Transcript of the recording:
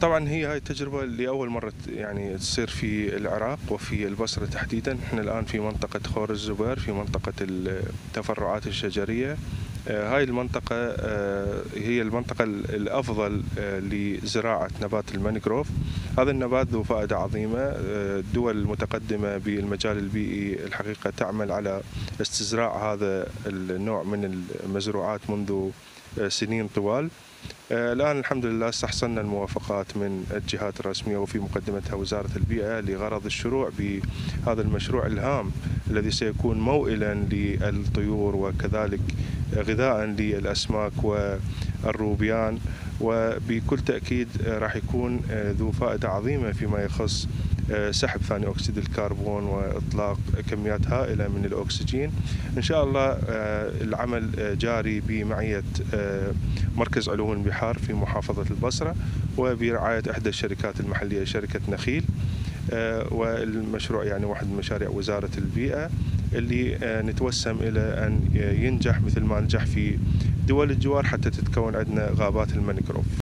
طبعا هي هاي التجربة لأول مرة يعني تصير في العراق وفي البصرة تحديدا. إحنا الآن في منطقة خور الزبير في منطقة التفرعات الشجرية. آه، هاي المنطقة آه، هي المنطقة الأفضل آه، لزراعة نبات المانجروف. هذا النبات ذو فائدة عظيمة. الدول المتقدمة بالمجال البيئي الحقيقة تعمل على استزراع هذا النوع من المزروعات منذ سنين طوال. الآن الحمد لله استحصلنا الموافقات من الجهات الرسمية وفي مقدمتها وزارة البيئة لغرض الشروع بهذا المشروع الهام الذي سيكون موئلا للطيور وكذلك غذاء للأسماك والروبيان. وبكل تأكيد راح يكون ذو فائدة عظيمة فيما يخص سحب ثاني أكسيد الكربون وإطلاق كميات هائلة من الأكسجين. إن شاء الله العمل جاري بمعية مركز علوم البحار في محافظة البصرة وبرعاية إحدى الشركات المحلية شركة نخيل. والمشروع يعني واحد من مشاريع وزارة البيئة اللي نتوسم إلى أن ينجح مثل ما نجح في دول الجوار حتى تتكون عندنا غابات المانجروف